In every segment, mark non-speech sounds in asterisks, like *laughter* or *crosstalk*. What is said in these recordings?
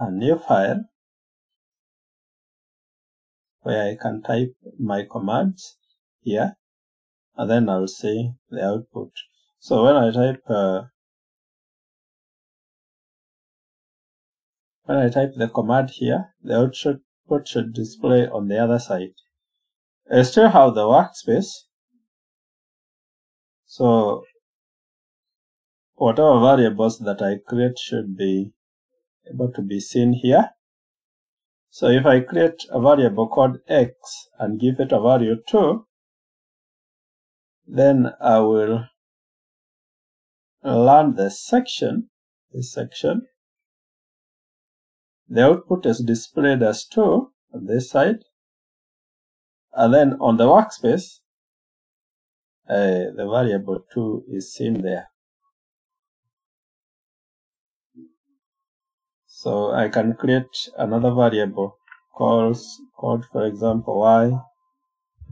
a new file where I can type my commands here and then I'll see the output. So when I type uh, when I type the command here, the output should display on the other side. I still have the workspace. So whatever variables that I create should be able to be seen here. So if I create a variable called x and give it a value 2, then I will learn the section, this section. The output is displayed as 2 on this side. And then on the workspace, uh, the variable 2 is seen there. So I can create another variable called, called for example y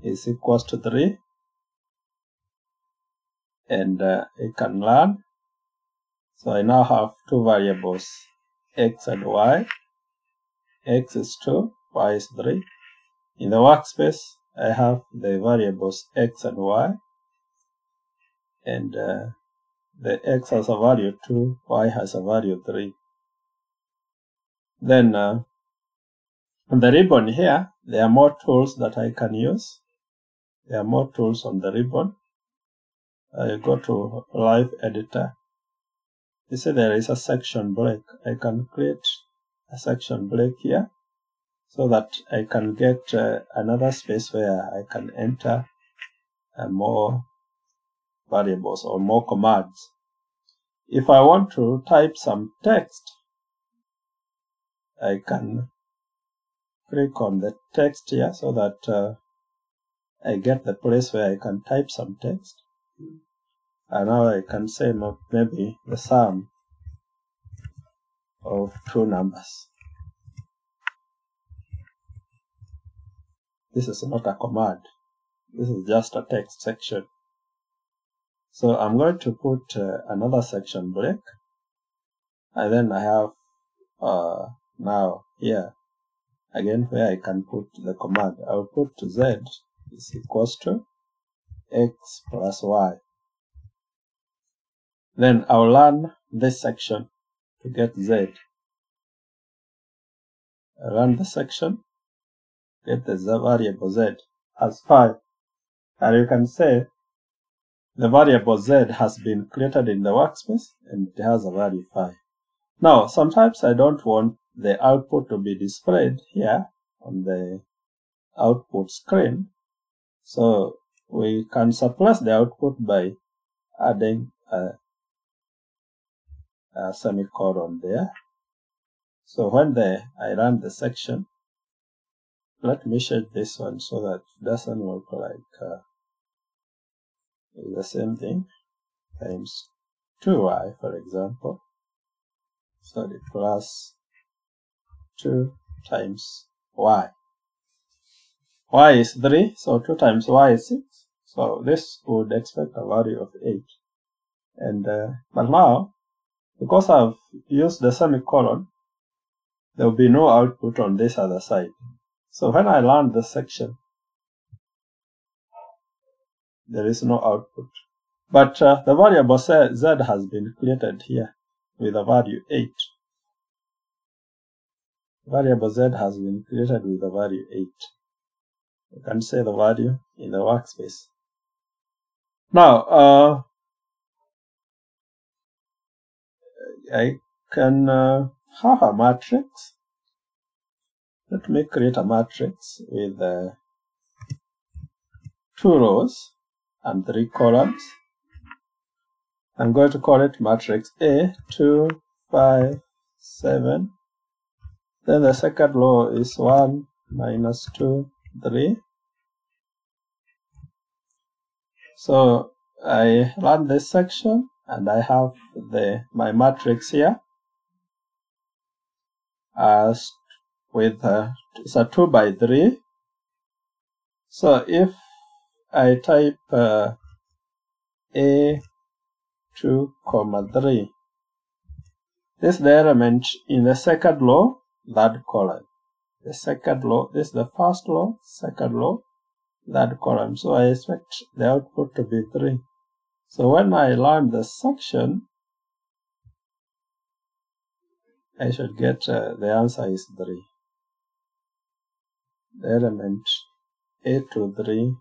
is equals to 3 and uh, it can learn. So I now have two variables x and y. x is 2, y is 3. In the workspace I have the variables x and y and uh, the x has a value 2, y has a value 3. Then uh, on the ribbon here, there are more tools that I can use. There are more tools on the ribbon. I go to Live Editor. You see there is a section break. I can create a section break here so that I can get uh, another space where I can enter uh, more variables or more commands. If I want to type some text, I can click on the text here so that uh, I get the place where I can type some text. And now I can say maybe the sum of two numbers. This is not a command. This is just a text section. So I'm going to put uh, another section break. And then I have uh, now here again where I can put the command. I'll put z is equals to x plus y. Then I'll run this section to get z. I run the section get the variable z as 5 and you can say the variable z has been created in the workspace and it has a value 5 now sometimes I don't want the output to be displayed here on the output screen. So we can suppress the output by adding a, a semicolon there. So when the, I run the section, let me change this one so that it doesn't look like uh, the same thing times 2y for example. So the plus 2 times y. y is 3, so 2 times y is 6. So this would expect a value of 8. And uh, But now, because I've used the semicolon, there will be no output on this other side. So when I learn the section, there is no output. But uh, the variable z has been created here with a value 8 variable z has been created with the value 8. You can say the value in the workspace. Now, uh, I can uh, have a matrix. Let me create a matrix with uh, two rows and three columns. I'm going to call it matrix A, 2, 5, 7, then the second law is 1 minus 2, 3. So I run this section and I have the my matrix here as with uh, it's a 2 by 3. So if I type uh, A 2 comma 3 This is the element in the second row, third column. The second this is the first row, second row, third column. So I expect the output to be 3. So when I learn the section, I should get uh, the answer is 3. The element A to 3,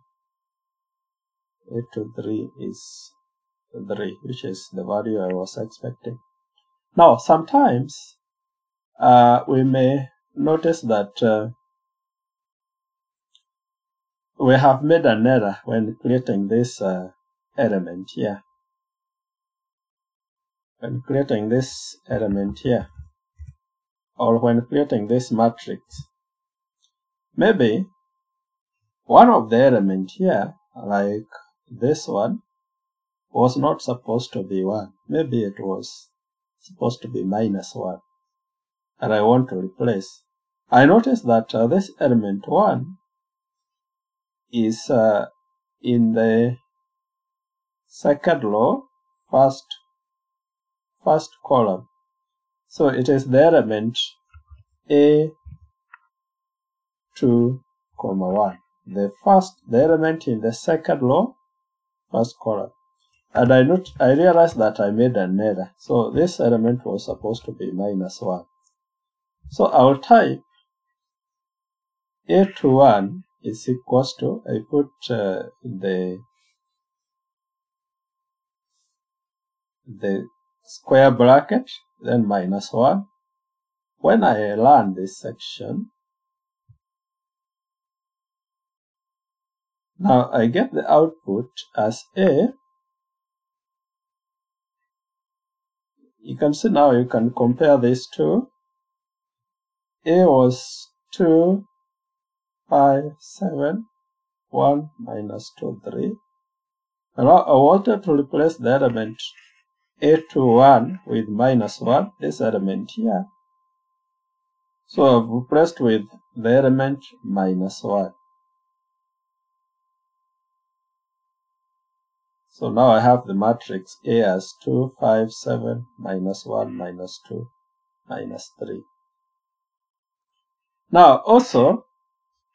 A to 3 is 3, which is the value I was expecting. Now, sometimes uh, we may notice that uh, we have made an error when creating this uh, element here. When creating this element here, or when creating this matrix, maybe one of the element here, like this one, was not supposed to be 1. Maybe it was supposed to be minus 1 and I want to replace. I notice that uh, this element 1 is uh, in the second row, first, first column. So it is the element A 2 comma 1. The first, the element in the second row, first column and I not I realized that I made an error. So this element was supposed to be minus 1. So I'll type a to 1 is equals to, I put uh, the the square bracket, then minus 1. When I learn this section, now I get the output as A you can see now you can compare these two. A was 2, 5, 7, 1 minus 2, 3. Now I wanted to replace the element A to 1 with minus 1, this element here. So I've replaced with the element minus 1. So now I have the matrix A as 2, 5, 7, minus 1, minus 2, minus 3. Now also,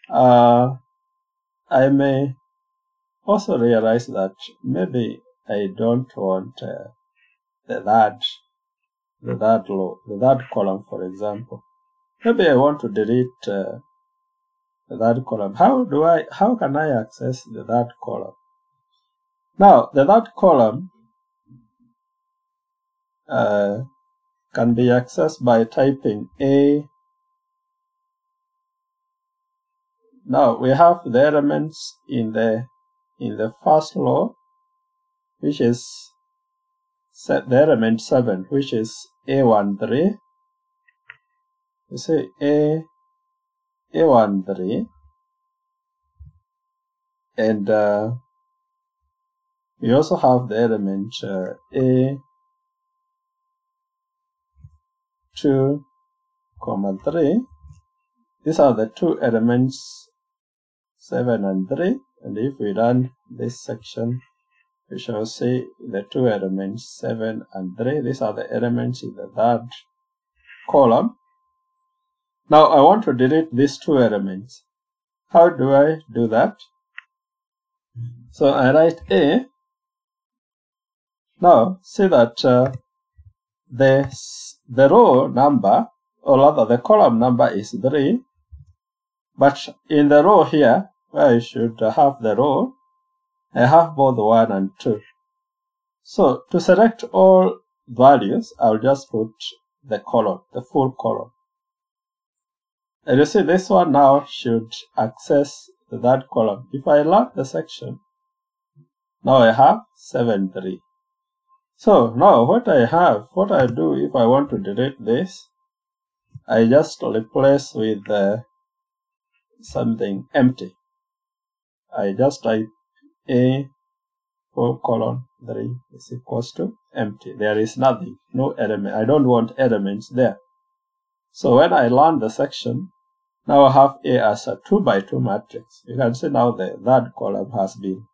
uh, I may also realize that maybe I don't want uh, the third, the third row, the third column, for example. Maybe I want to delete uh, the third column. How do I, how can I access the third column? Now, the third column uh, can be accessed by typing A. Now we have the elements in the in the first row, which is set the element seven, which is A13. You see A A13 and uh, we also have the element uh, a 2 comma 3 these are the two elements 7 and 3 and if we run this section we shall see the two elements 7 and 3 these are the elements in the third column. Now I want to delete these two elements. How do I do that? So I write a. Now, see that uh, the, the row number, or rather the column number is 3, but in the row here, I should have the row, I have both 1 and 2. So, to select all values, I'll just put the column, the full column. And you see this one now should access that column. If I lock the section, now I have 7, 3. So now what I have, what I do if I want to delete this, I just replace with uh, something empty. I just type a 4 colon 3 is equals to empty. There is nothing, no element. I don't want elements there. So when I learn the section, now I have A as a 2 by 2 matrix. You can see now the third column has been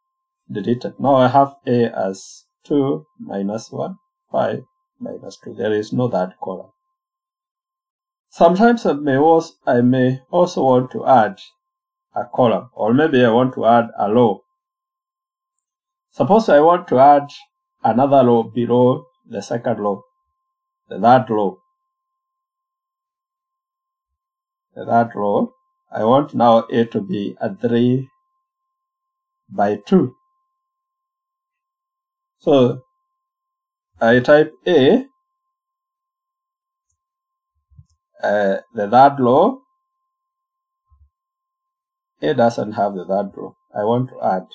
deleted. Now I have A as 2 minus 1, 5 minus 2. There is no third column. Sometimes I may, also, I may also want to add a column, or maybe I want to add a row. Suppose I want to add another row below the second row, the third row. The third row, I want now A to be a 3 by 2. So I type A, uh, the third row. A doesn't have the third row. I want to add.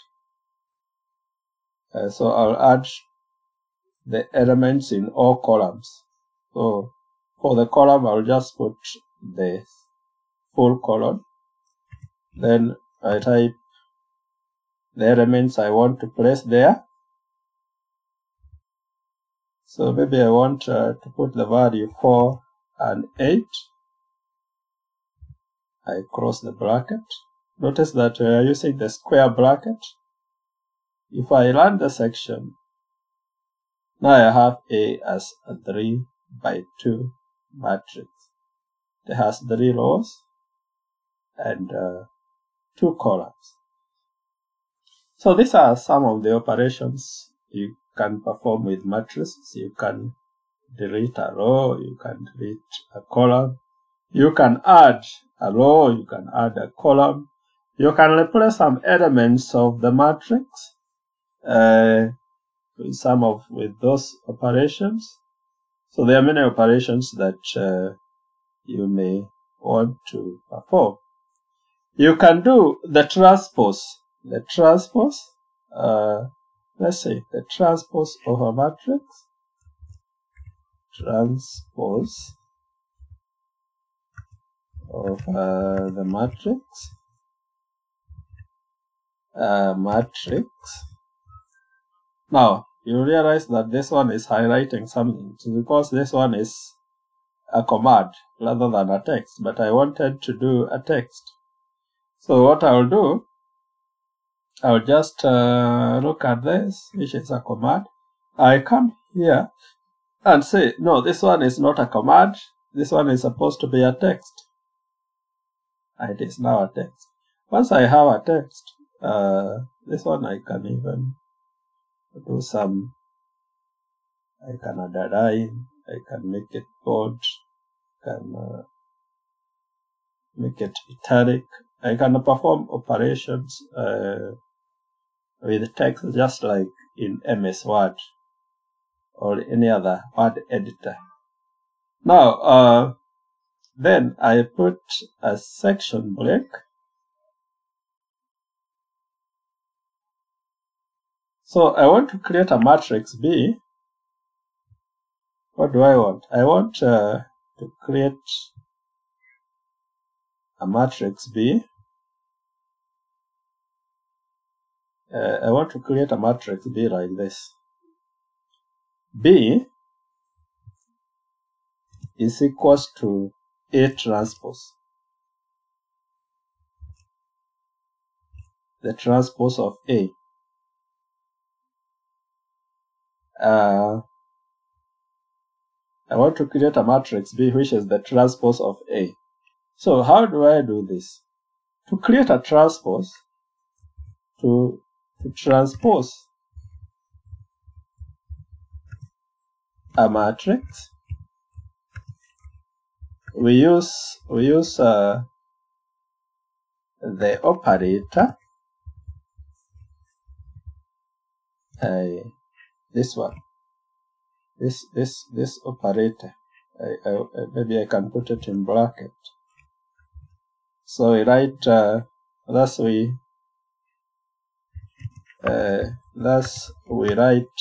Uh, so I'll add the elements in all columns. So for the column, I'll just put the full column. Then I type the elements I want to place there. So maybe I want uh, to put the value 4 and 8. I cross the bracket. Notice that we are using the square bracket. If I run the section, now I have A as a 3 by 2 matrix. It has 3 rows and uh, 2 columns. So these are some of the operations you can perform with matrices. You can delete a row, you can delete a column, you can add a row, you can add a column, you can replace some elements of the matrix uh, with some of with those operations. So there are many operations that uh, you may want to perform. You can do the transpose. The transpose uh, let's say the transpose of a matrix transpose of uh, the matrix uh, matrix now you realize that this one is highlighting something because this one is a command rather than a text but I wanted to do a text so what I'll do I'll just uh, look at this, which is a command. I come here and say, no, this one is not a command. This one is supposed to be a text. It is now a text. Once I have a text, uh, this one I can even do some, I can add a line, I can make it bold, can uh, make it italic. I can perform operations uh, with text just like in MS Word or any other word editor. Now, uh, then I put a section break. So I want to create a matrix B. What do I want? I want uh, to create a matrix B uh, I want to create a matrix B like this. B is equals to A transpose. The transpose of A. Uh, I want to create a matrix B which is the transpose of A. So how do I do this? To create a transpose, to to transpose a matrix we use we use uh, the operator uh, this one. This this this operator. I, I, maybe I can put it in bracket. So we write uh, thus we uh, thus we write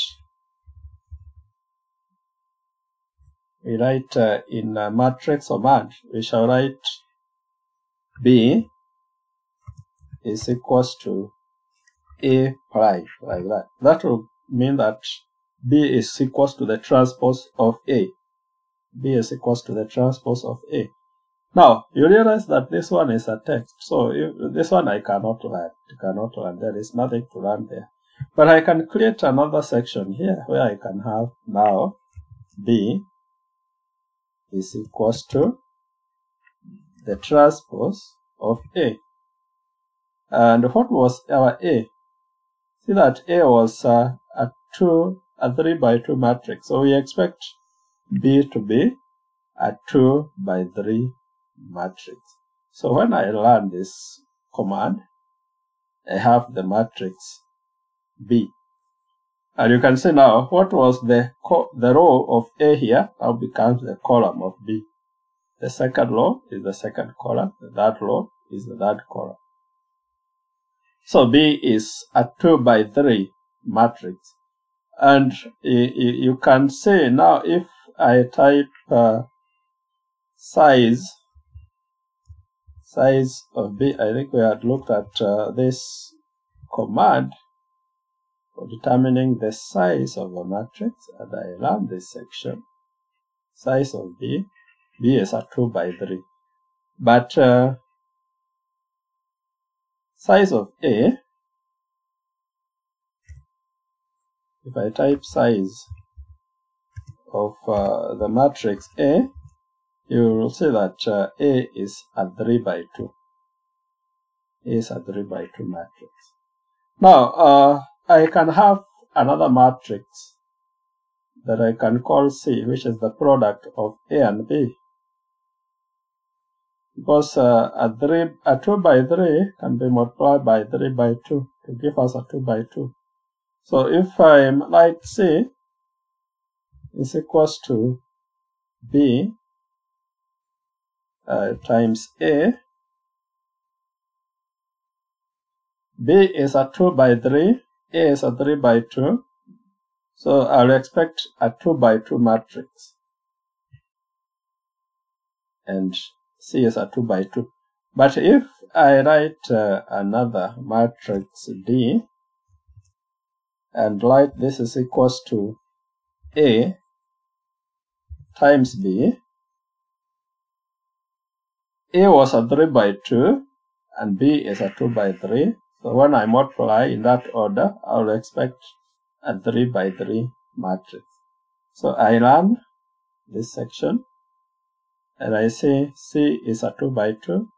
we write uh, in a matrix command we shall write b is equals to a prime like that. That will mean that b is equals to the transpose of a b is equals to the transpose of a now, you realize that this one is a text. So this one I cannot run. I cannot run. There is nothing to run there. But I can create another section here where I can have now B is equals to the transpose of A. And what was our A? See that A was uh, 2, a 3 by 2 matrix. So we expect B to be a 2 by 3 matrix. So when I run this command, I have the matrix B. And you can see now what was the the row of A here now becomes the column of B. The second row is the second column, the third row is the third column. So B is a 2 by 3 matrix. And you can say now if I type uh, size, size of B, I think we had looked at uh, this command for determining the size of a matrix and I run this section. Size of B, B is a 2 by 3. But uh, size of A, if I type size of uh, the matrix A, you will see that uh, A is a 3 by 2. A is a 3 by 2 matrix. Now, uh, I can have another matrix that I can call C, which is the product of A and B because uh, a, three, a 2 by 3 can be multiplied by 3 by 2 to give us a 2 by 2. So if I'm like C is equals to B uh, times A, B is a 2 by 3, A is a 3 by 2, so I'll expect a 2 by 2 matrix. And C is a 2 by 2. But if I write uh, another matrix D and write this is equals to A times B, A was a 3 by 2 and B is a 2 by 3. So when I multiply in that order, I will expect a 3 by 3 matrix. So I run this section and I say C is a 2 by 2,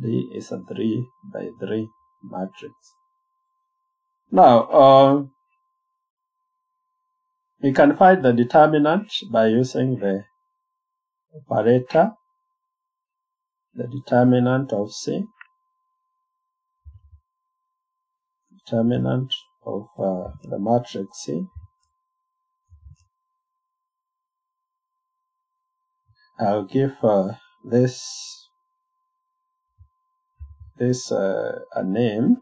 D is a 3 by 3 matrix. Now, uh, we can find the determinant by using the operator, the determinant of C, determinant of uh, the matrix C. I'll give uh, this this uh, a name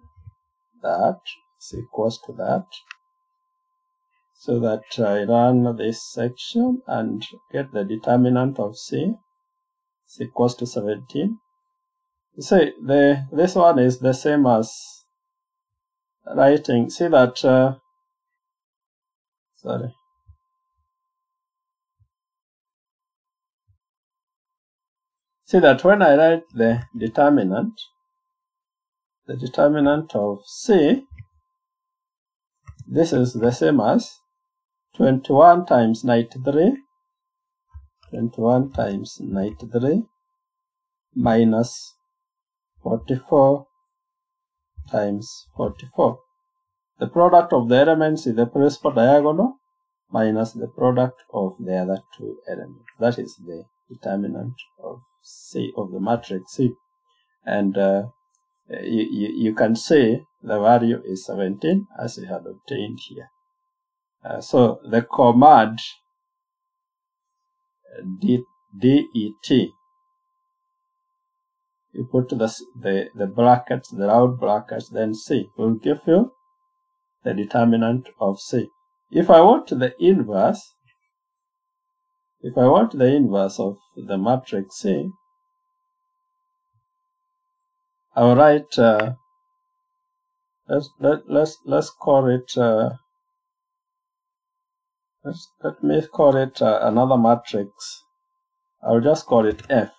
that is equals to that so that I run this section and get the determinant of C is equals to 17. See the this one is the same as writing. See that uh, sorry See that when I write the determinant, the determinant of C, this is the same as 21 times 93, 21 times 93 minus 44 times 44. The product of the elements is the principal diagonal minus the product of the other two elements. That is the determinant of C of the matrix C. And uh, you, you, you, can see the value is 17 as we had obtained here. Uh, so the command det, you put the, the, the brackets, the round brackets, then C will give you the determinant of C. If I want the inverse, if I want the inverse of the matrix C, I'll write, uh, let's, let, let's, let's call it, uh, let's, let me call it uh, another matrix. I'll just call it F.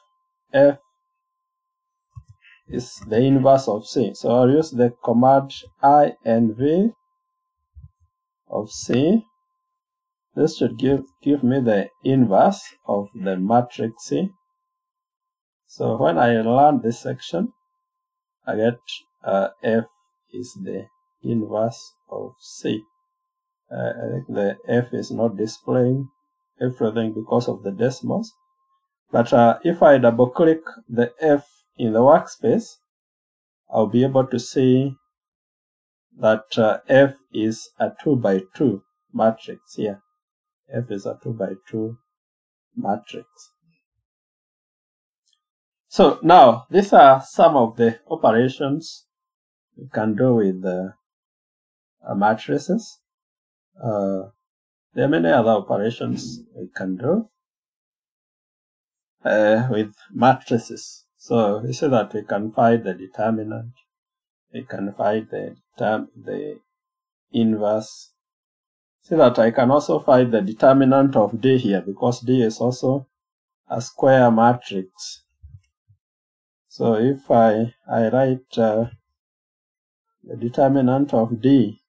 F is the inverse of C. So I'll use the command INV of C this should give, give me the inverse of the matrix C. So when I learn this section, I get uh, F is the inverse of C. Uh, I think the F is not displaying everything because of the decimals. But uh, if I double click the F in the workspace, I'll be able to see that uh, F is a 2 by 2 matrix here. F is a 2 by 2 matrix. So now, these are some of the operations you can do with uh, matrices. Uh, there are many other operations we can do uh, with matrices. So we see that we can find the determinant, we can find the term, the inverse. See that I can also find the determinant of D here because D is also a square matrix. So if I, I write uh, the determinant of D,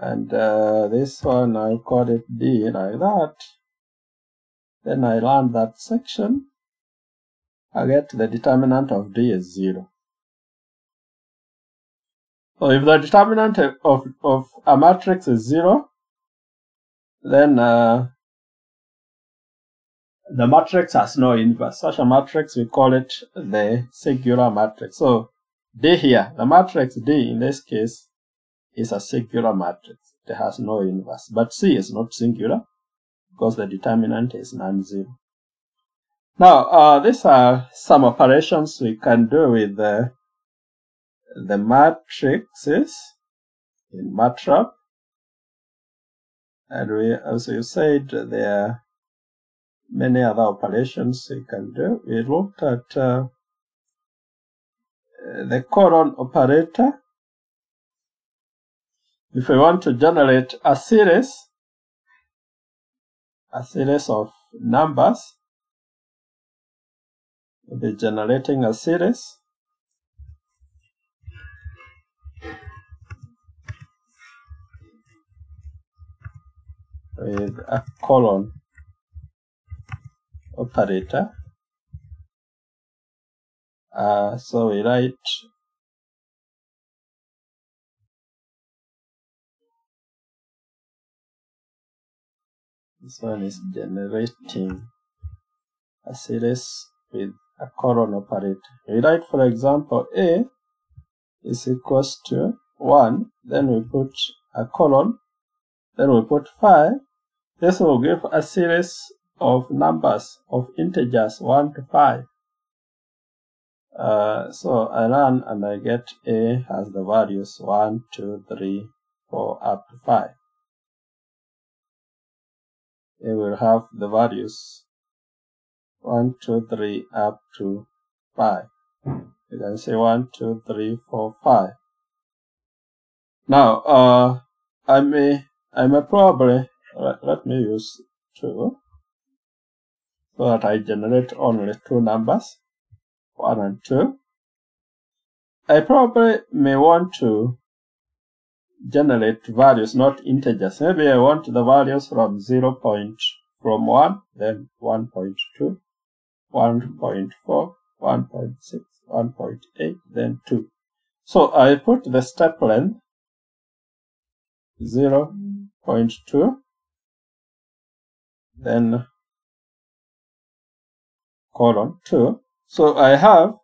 and uh, this one I call it D like that, then I learn that section, I get the determinant of D is 0. So if the determinant of, of a matrix is 0, then uh, the matrix has no inverse. Such a matrix, we call it the singular matrix. So D here, the matrix D in this case is a singular matrix. It has no inverse. But C is not singular because the determinant is non-zero. Now, uh, these are some operations we can do with the, the matrices in MATLAB. And we, as you said, there are many other operations we can do. We looked at uh, the colon operator. If we want to generate a series, a series of numbers, we'll be generating a series. with a colon operator. Uh, so we write this one is generating a series with a colon operator. We write, for example, A is equals to 1, then we put a colon, then we put 5. This will give a series of numbers of integers 1 to 5. Uh, so I run and I get A has the values 1, 2, 3, 4, up to 5. It will have the values 1, 2, 3, up to 5. You can say 1, 2, 3, 4, 5. Now, uh, I may, I may probably, let, let me use 2 so that I generate only two numbers. 1 and 2. I probably may want to generate values, not integers. Maybe I want the values from 0 point, from 1, then 1.2, 1.4, 1.6, 1.8, then 2. So I put the step length 0 0.2, then colon 2, so I have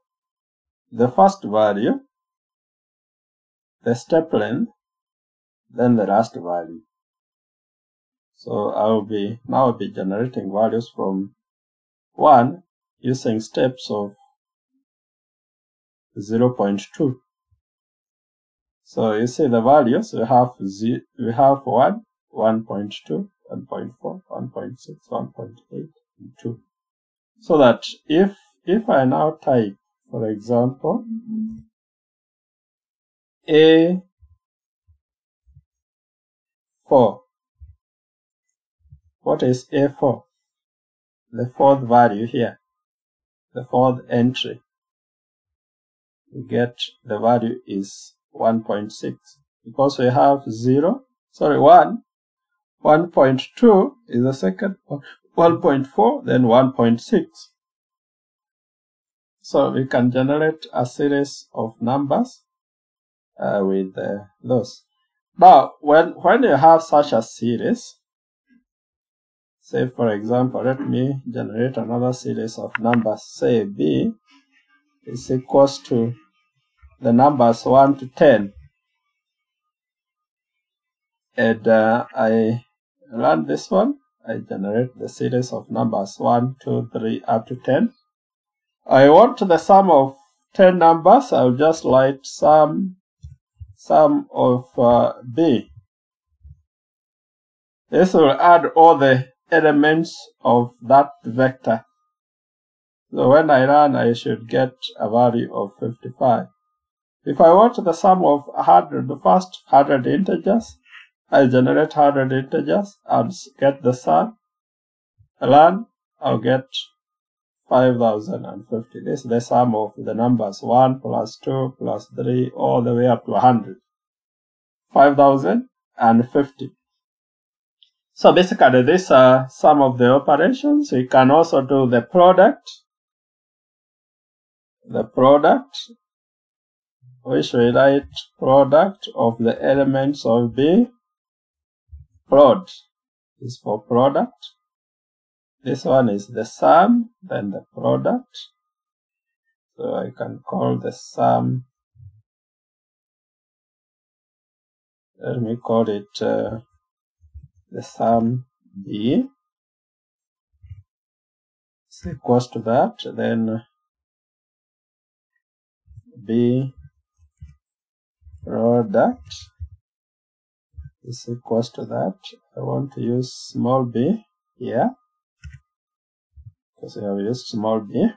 the first value, the step length, then the last value. So I will be now I'll be generating values from 1 using steps of 0.2. So you see the values we have z we have 1, 1.2, 1.4, 1.6, 1.8, and 2. So that if if I now type, for example, A4, what is A4? The fourth value here, the fourth entry. We get the value is 1.6 because we have 0, sorry, 1, 1.2 is the second one, 1.4, then 1.6. So we can generate a series of numbers uh, with uh, those. Now, when, when you have such a series, say for example, let me generate another series of numbers, say b is equals to the numbers 1 to 10. And uh, I run this one. I generate the series of numbers 1, 2, 3, up to 10. I want the sum of 10 numbers. I'll just write sum, sum of uh, b. This will add all the elements of that vector. So when I run, I should get a value of 55. If I want the sum of 100, the first 100 integers, I generate 100 integers and get the sum. Run, I'll get 5050. This is the sum of the numbers 1 plus 2 plus 3 all the way up to 100. 5050. So basically these are some of the operations. We can also do the product. The product which we write product of the elements of B. Prod is for product. This one is the sum, then the product. So I can call the sum, let me call it uh, the sum B is equals to that, then B product is equals to that. I want to use small b here because I have used small b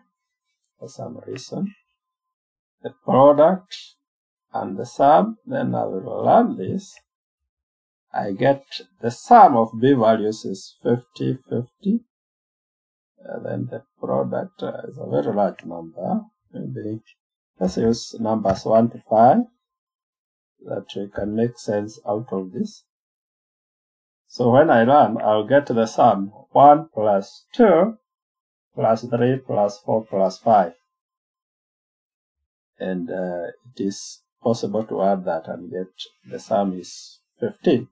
for some reason. The product and the sum, then I will run this. I get the sum of b values is 50, 50. And then the product uh, is a very large number. Maybe let's use numbers 1 to 5 that we can make sense out of this. So when I run, I'll get the sum 1 plus 2 plus 3 plus 4 plus 5. And uh, it is possible to add that and get the sum is 15.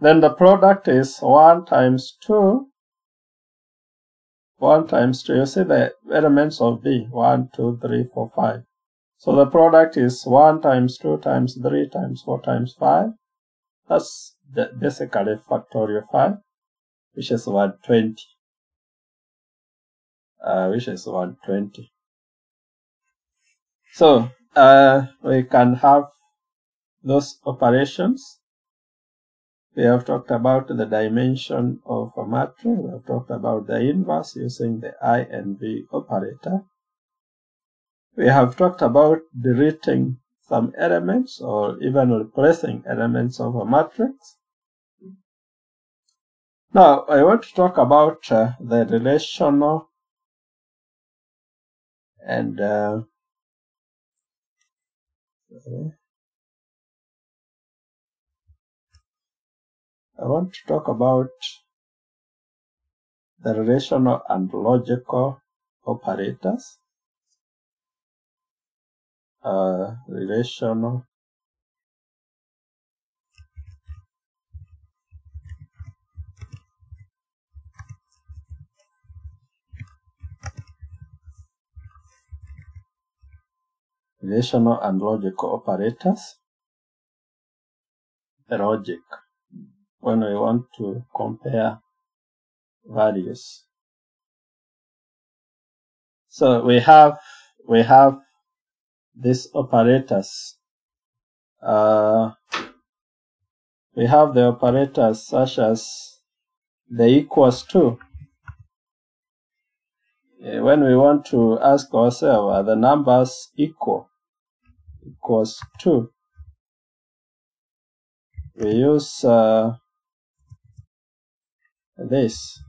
Then the product is 1 times 2. 1 times 2. You see the elements of B. 1, 2, 3, 4, 5. So the product is 1 times 2 times 3 times 4 times 5. That's basically factorial 5, which is 120. Uh, which is 120. So uh, we can have those operations. We have talked about the dimension of a matrix. We have talked about the inverse using the I and V operator. We have talked about deleting some elements or even replacing elements of a matrix. Now, I want to talk about uh, the relational and uh, I want to talk about the relational and logical operators uh, relational relational and logical operators. Logic when we want to compare values. So we have we have these operators. Uh, we have the operators such as the equals to. When we want to ask ourselves, are the numbers equal? Equals 2. We use uh, this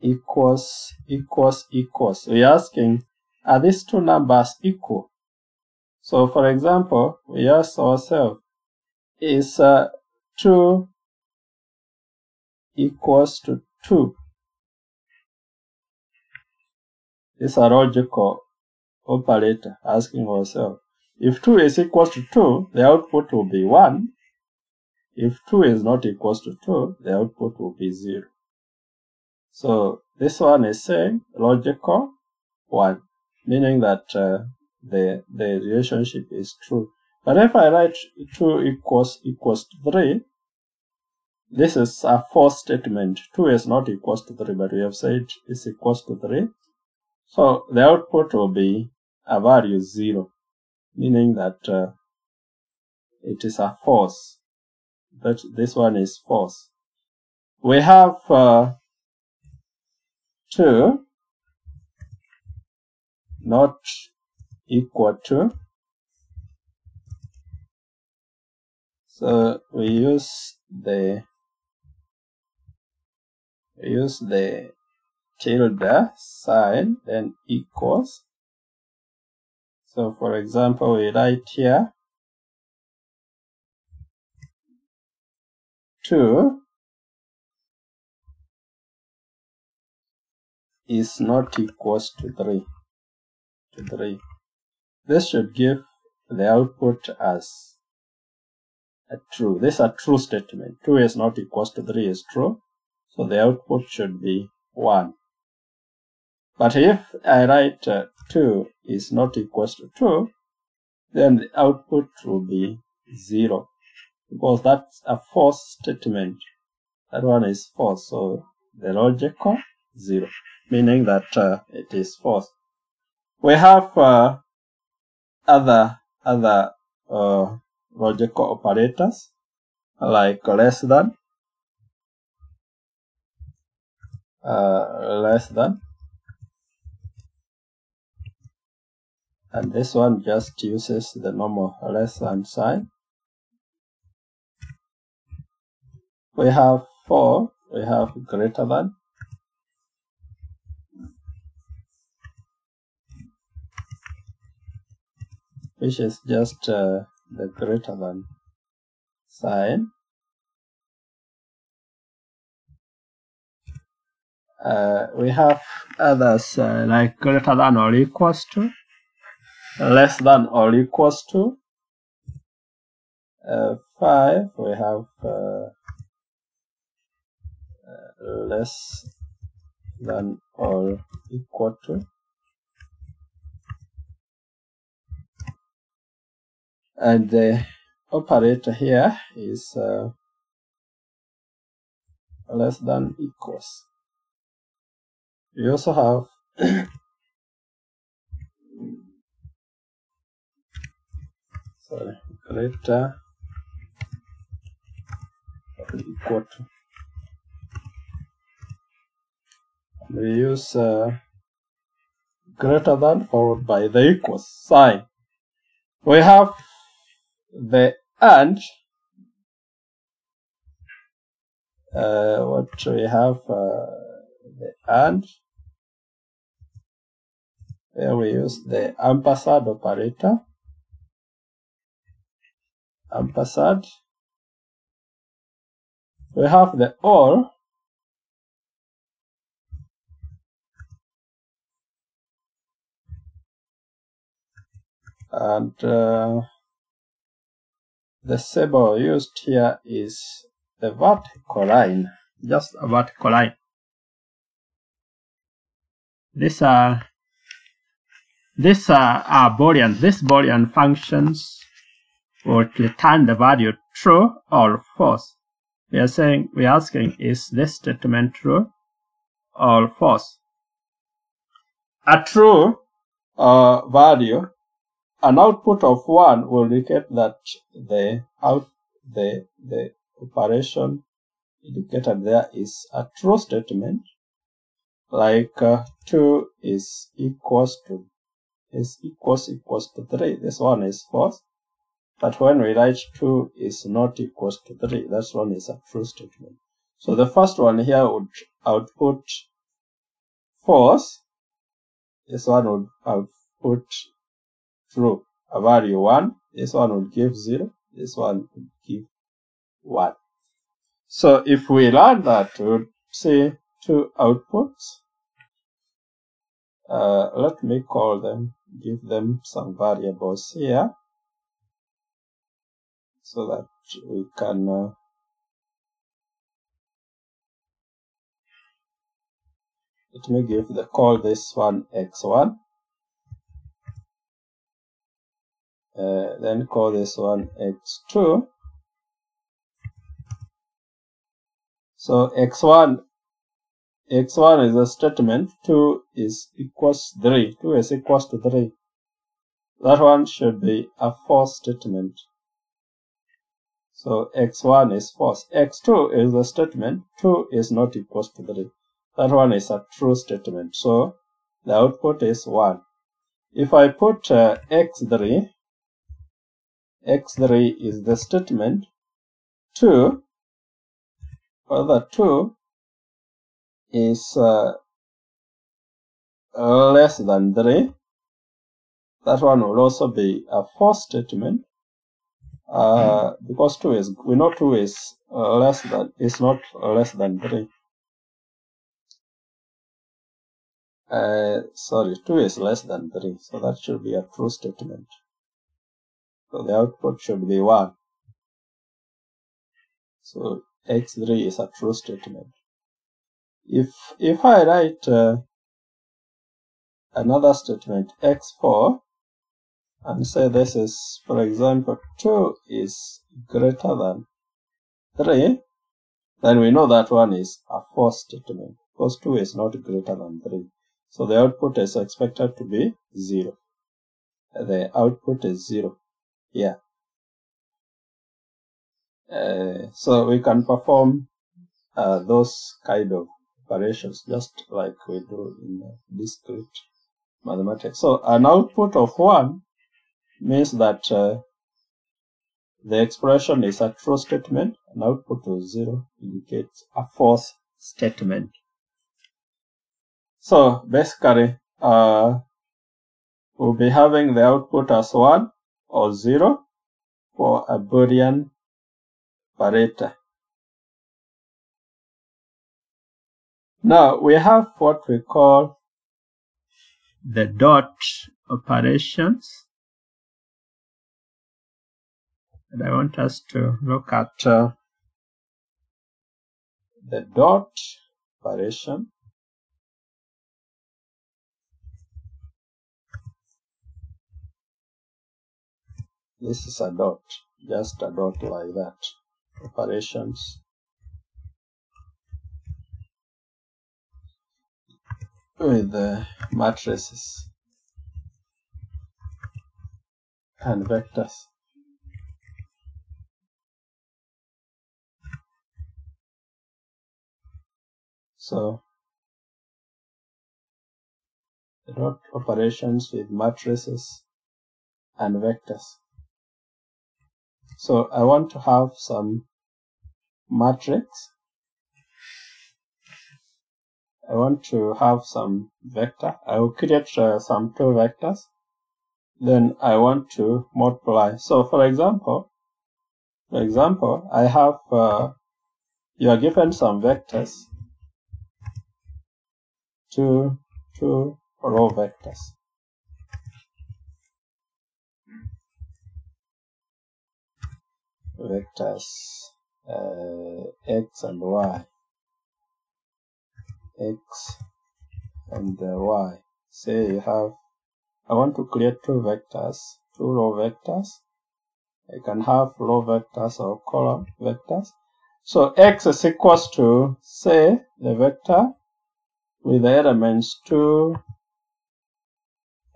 equals equals equals. We're asking are these two numbers equal? So for example, we ask ourselves, is uh, 2 equals to 2. This is a logical operator asking ourselves. If 2 is equal to 2, the output will be 1. If 2 is not equal to 2, the output will be 0. So this one is saying logical 1, meaning that uh, the, the relationship is true. But if I write 2 equals equals 3, this is a false statement. 2 is not equals to 3, but we have said it's equals to 3. So the output will be a value 0, meaning that uh, it is a false. But this one is false. We have uh, 2 not equal to so we use the we use the tilde sign then equals so for example we write here 2 is not equals to 3 to 3 this should give the output as a true. This is a true statement. 2 is not equals to 3 is true. So the output should be 1 but if I write uh, 2 is not equals to 2 then the output will be 0 because that's a false statement that one is false so the logical 0 meaning that uh, it is false. We have uh, other other uh, logical operators like less than, uh, less than, and this one just uses the normal less than sign. We have for, we have greater than, which is just uh, the greater than sign. Uh, we have others uh, like greater than or equals to, less than or equals to. Uh, 5, we have uh, uh, less than or equal to. and the operator here is uh, less than equals. We also have *clears throat* greater or equal to. We use uh, greater than followed by the equal sign. We have the and uh, what we have uh, the and here we use the ampersand operator ampersand we have the or and uh, the symbol used here is the vertical line, just a vertical line. These are these are, are Boolean. This Boolean functions will return the value true or false. We are saying we are asking is this statement true or false? A true uh, value an output of 1 will indicate that the out the the operation indicated there is a true statement like uh, 2 is equals to is equals equals to 3 this one is false but when we write 2 is not equals to 3 that one is a true statement. So the first one here would output false this one would output true. A value 1 this one would give 0 this one would give 1 So if we learn that, we would see two outputs. Uh, let me call them, give them some variables here so that we can uh, let me give the call this one x1 uh, then call this one x2 so x1 x1 is a statement. 2 is equals 3 2 is equals to 3 that one should be a false statement so x1 is false. X2 is a statement. 2 is not equals to 3 that one is a true statement. So the output is 1 if I put uh, x3 x3 is the statement. 2 further 2 is uh, less than 3 that one will also be a false statement uh, because 2 is we know 2 is uh, less than is not less than 3 uh, sorry 2 is less than 3 so that should be a true statement so the output should be 1. So x3 is a true statement. If, if I write uh, another statement x4 and say this is, for example, 2 is greater than 3, then we know that one is a false statement because 2 is not greater than 3. So the output is expected to be 0. The output is 0 yeah. Uh, so we can perform uh, those kind of operations just like we do in discrete mathematics. So an output of 1 means that uh, the expression is a true statement and output of 0 indicates a false statement so basically uh, we'll be having the output as 1 or 0 for a Boolean operator. Now we have what we call the dot operations. And I want us to look at uh, the dot operation. This is a dot, just a dot like that. Operations. With the matrices and vectors. So dot operations with matrices and vectors. So I want to have some matrix. I want to have some vector. I will create uh, some two vectors. Then I want to multiply. So for example, for example, I have, uh, you are given some vectors, two, two row vectors. vectors uh, x and y. X and uh, y. Say you have I want to create two vectors two row vectors. I can have row vectors or column vectors. So x is equals to say the vector with elements 2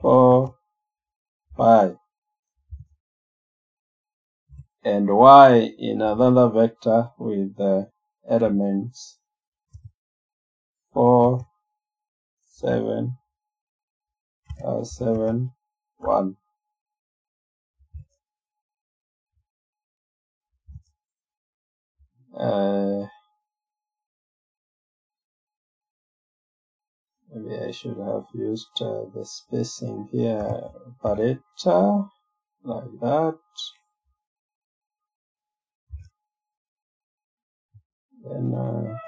4 5 and y in another vector with the elements 4, 7, uh, 7, 1. Uh, maybe I should have used uh, the spacing here operator like that. Then uh,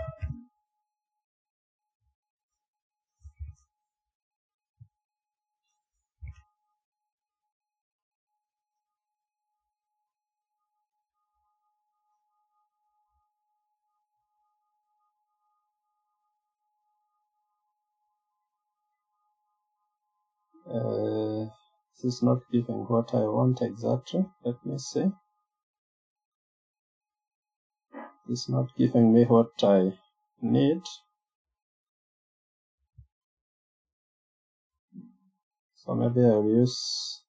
uh, this is not giving what I want exactly. Let me see. It's not giving me what I need. So maybe I'll use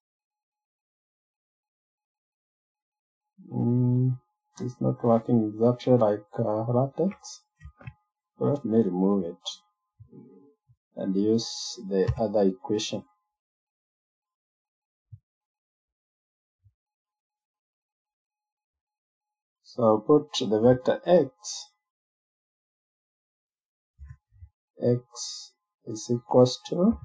mm, it's not working exactly like uh, LaTeX. Let me remove it and use the other equation. So I'll put the vector x, x is equals to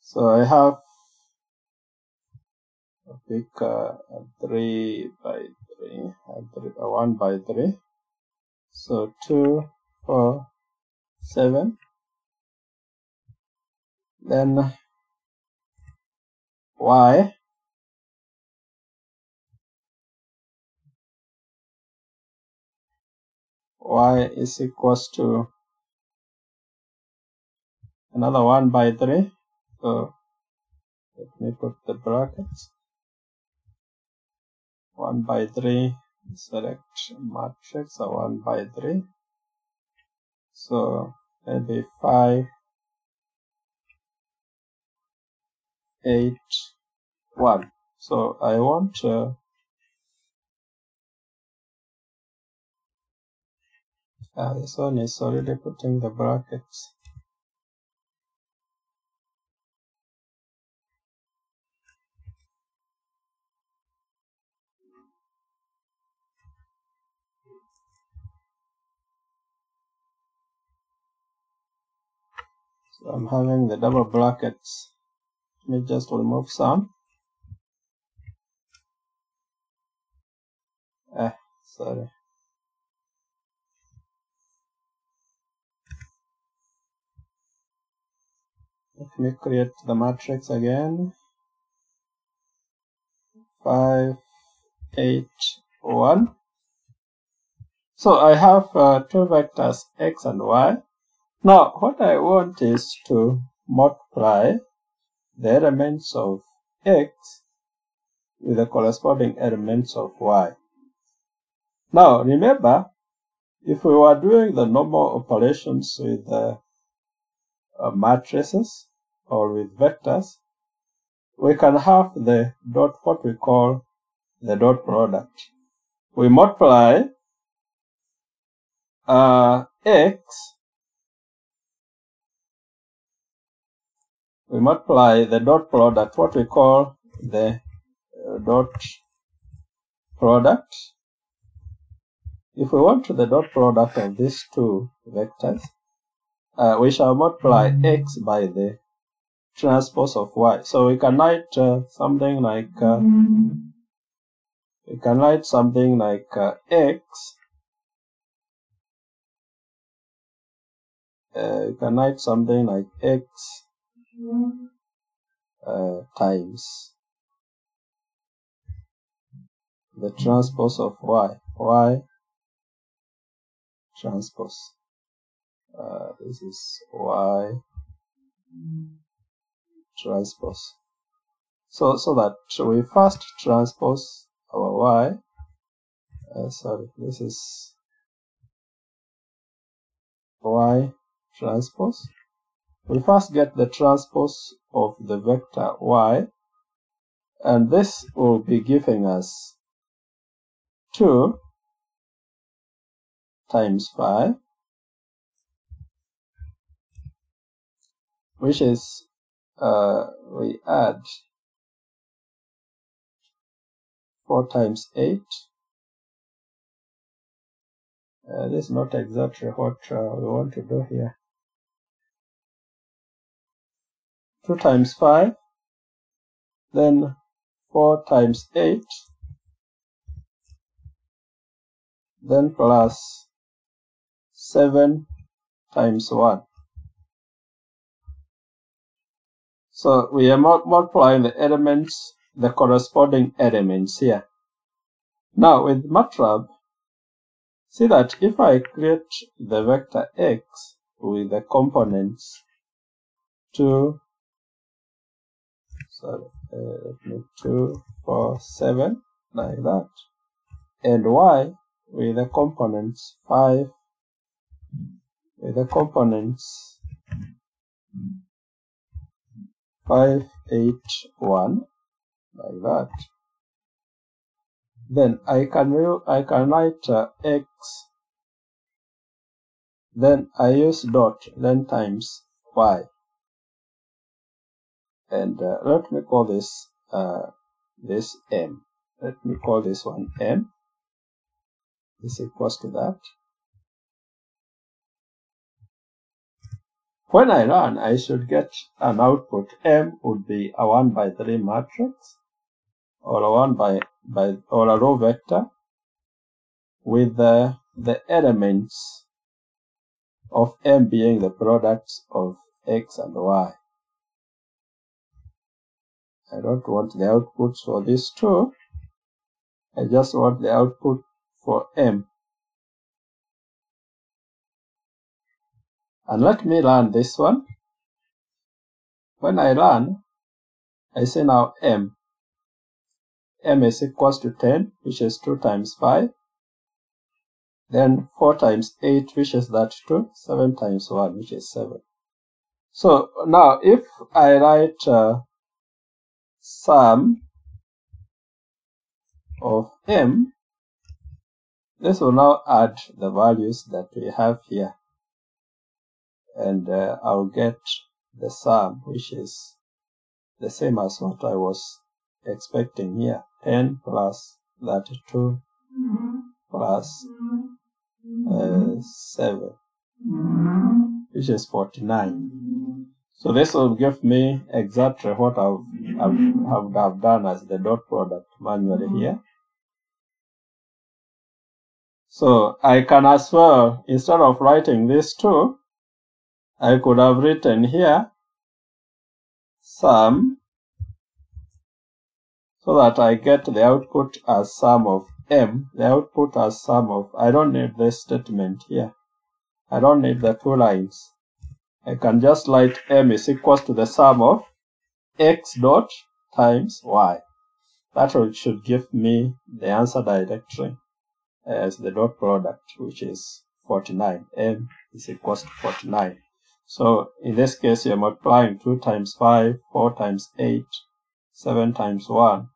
So I have a pick uh, 3 by 3, a, three, a 1 by 3. So 2, 4, 7 then y. Y is equals to another 1 by 3 so let me put the brackets. 1 by 3 select matrix or 1 by 3 so maybe five, eight, one. So I want uh, uh, this one is already putting the brackets. So I'm having the double brackets. Let me just remove some. Eh, sorry. Let me create the matrix again. Five, eight, one. So I have uh, two vectors x and y. Now, what I want is to multiply the elements of x with the corresponding elements of y. Now, remember, if we were doing the normal operations with uh, uh, matrices or with vectors, we can have the dot, what we call the dot product. We multiply uh, x we multiply the dot product, what we call the uh, dot product. If we want the dot product of these two vectors, uh, we shall multiply x by the transpose of y. So we can write uh, something like uh, we can write something like uh, x. Uh, you can write something like x uh, times the transpose of y, y transpose. Uh, this is y transpose. So, so that we first transpose our y. Uh, sorry, this is y transpose we first get the transpose of the vector y, and this will be giving us 2 times 5, which is, uh, we add 4 times 8. Uh, this is not exactly what uh, we want to do here. 2 times 5, then 4 times 8, then plus 7 times 1. So we are multiplying the elements, the corresponding elements here. Now with MATLAB, see that if I create the vector x with the components 2, sorry, uh, 2, 4, 7, like that, and y with the components 5, with the components 5, 8, 1, like that. Then I can I can write uh, x, then I use dot, then times y. And uh, let me call this uh, this m. Let me call this one m. This equals to that. When I run, I should get an output. M would be a 1 by 3 matrix or a 1 by, by or a row vector with the, the elements of M being the products of X and Y. I don't want the outputs for these two. I just want the output for M. And let me run this one. When I run, I say now m. m is equals to 10, which is 2 times 5. Then 4 times 8, which is that 2. 7 times 1, which is 7. So now if I write uh, sum of m, this will now add the values that we have here. And uh, I'll get the sum which is the same as what I was expecting here. 10 plus 32 plus, uh, 7 which is 49 so this will give me exactly what I've, I've, have done as the dot product manually here so I can as well instead of writing this two I could have written here sum so that I get the output as sum of m, the output as sum of, I don't need this statement here. I don't need the two lines. I can just write m is equals to the sum of x dot times y. That should give me the answer directly as the dot product, which is 49. m is equals to 49. So in this case, you're multiplying 2 times 5, 4 times 8, 7 times 1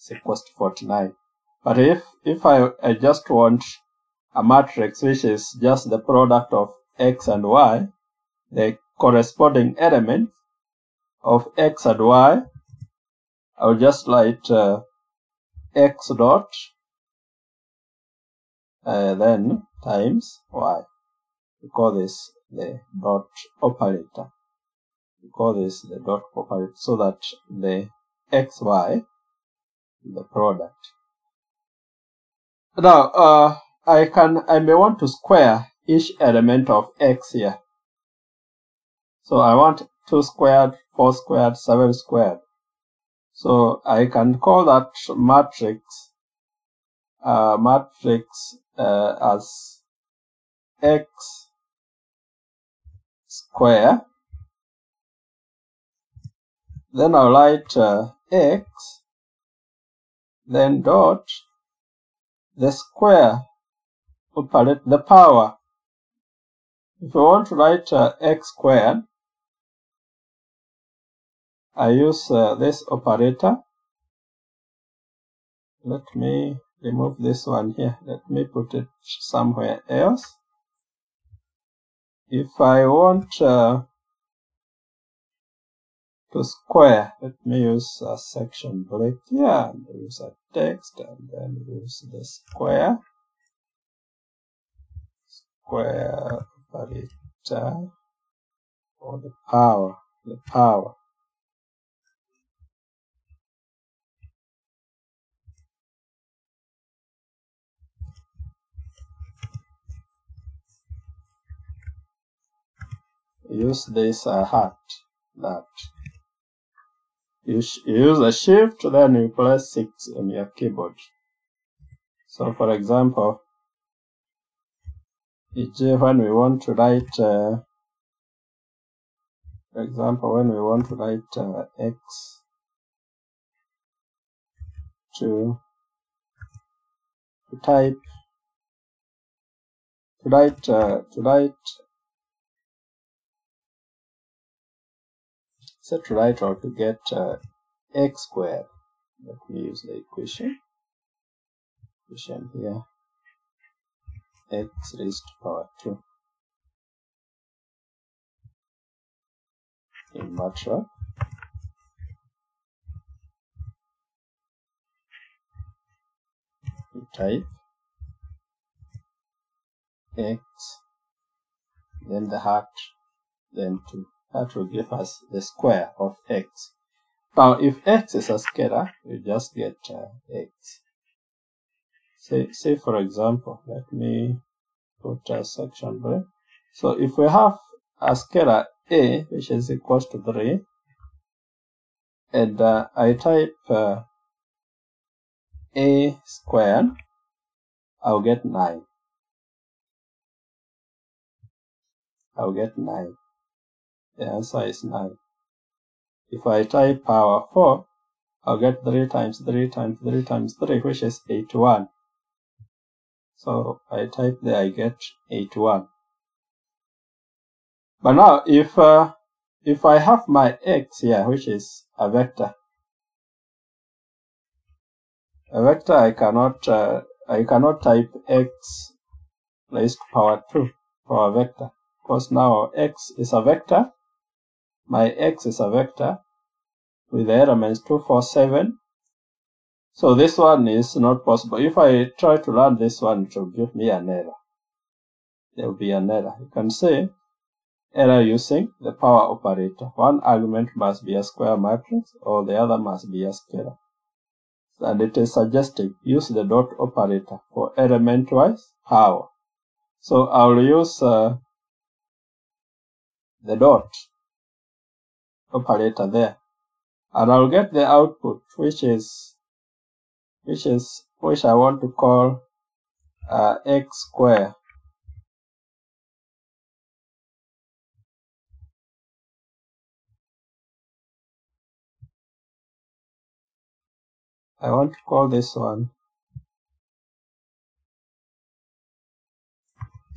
is equals to 49. But if, if I, I just want a matrix which is just the product of x and y, the corresponding element of x and y, I'll just write uh, x dot uh, then times y. We call this the dot operator. We call this the dot operator so that the xy the product. Now, uh, I can, I may want to square each element of x here. So I want 2 squared, 4 squared, 7 squared. So I can call that matrix, uh, matrix uh, as x square. Then I'll write uh, x, then dot, the square, operate the power. If I want to write uh, x squared, I use uh, this operator. Let me remove this one here. Let me put it somewhere else if I want uh, to square, let me use a section break here and use a text and then use the square, square operator for the power. the power use this uh, hat that you, use a shift then you press 6 on your keyboard so for example when we want to write uh, for example when we want to write uh, x to to type to write uh, to write set right or to get uh, x squared. Let me use the equation. Equation here. X raised to power 2 in MATLAB. You type x, then the hat, then 2 that will give us the square of x. Now, if x is a scalar, we just get uh, x. Say, say, for example, let me put a section break. So, if we have a scalar a, which is equal to 3, and uh, I type uh, a squared, I'll get 9. I'll get 9 the answer is 9. If I type power 4, I'll get 3 times 3 times 3 times 3, which is 81. So I type there, I get 81. But now, if uh, if I have my x here, which is a vector, a vector I cannot uh, I cannot type x raised to power 2 for a vector because now x is a vector my x is a vector with the elements 2, 4, 7. So this one is not possible. If I try to learn this one, it will give me an error. There will be an error. You can see error using the power operator. One argument must be a square matrix or the other must be a scalar. And it is suggesting use the dot operator for element-wise power. So I will use uh, the dot operator there and I'll get the output which is which is which I want to call uh, x square. I want to call this one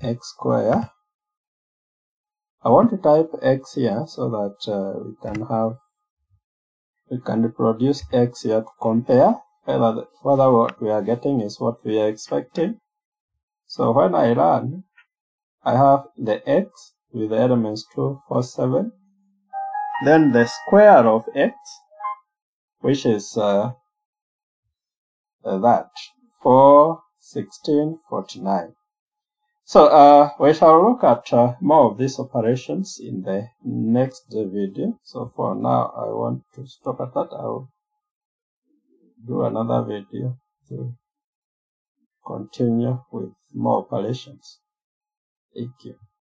x square. I want to type x here so that uh, we can have we can reproduce x here to compare whether whether what we are getting is what we are expecting. So when I run, I have the x with the elements 2, 4, 7. Then the square of x, which is uh, uh, that, 4, 16, 49. So uh, we shall look at uh, more of these operations in the next video. So for now, I want to stop at that. I'll do another video to continue with more operations. Thank you.